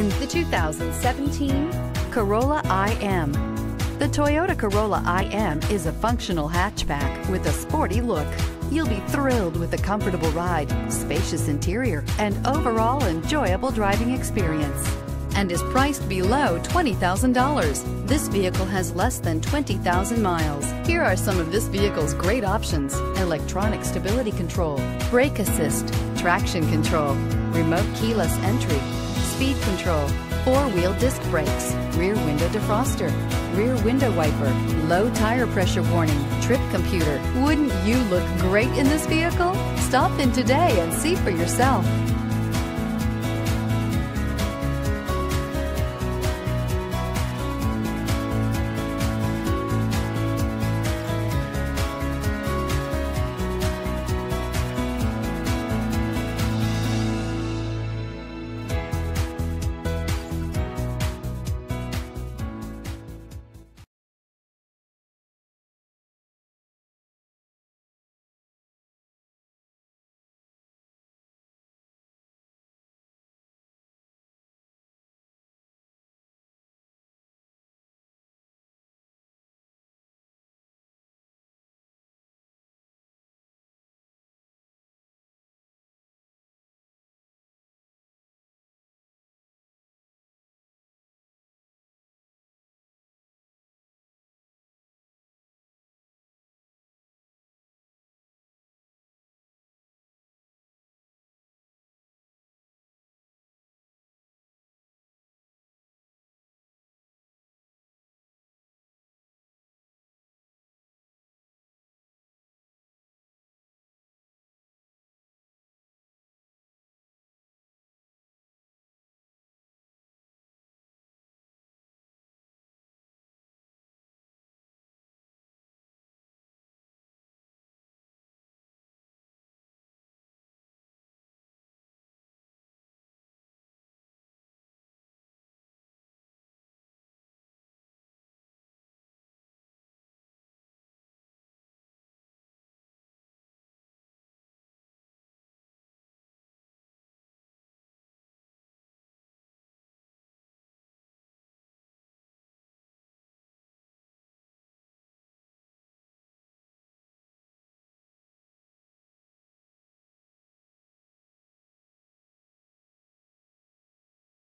in the 2017 Corolla IM. The Toyota Corolla IM is a functional hatchback with a sporty look. You'll be thrilled with a comfortable ride, spacious interior, and overall enjoyable driving experience and is priced below $20,000. This vehicle has less than 20,000 miles. Here are some of this vehicle's great options. Electronic stability control, brake assist, traction control, remote keyless entry, speed control, four-wheel disc brakes, rear window defroster, rear window wiper, low tire pressure warning, trip computer. Wouldn't you look great in this vehicle? Stop in today and see for yourself.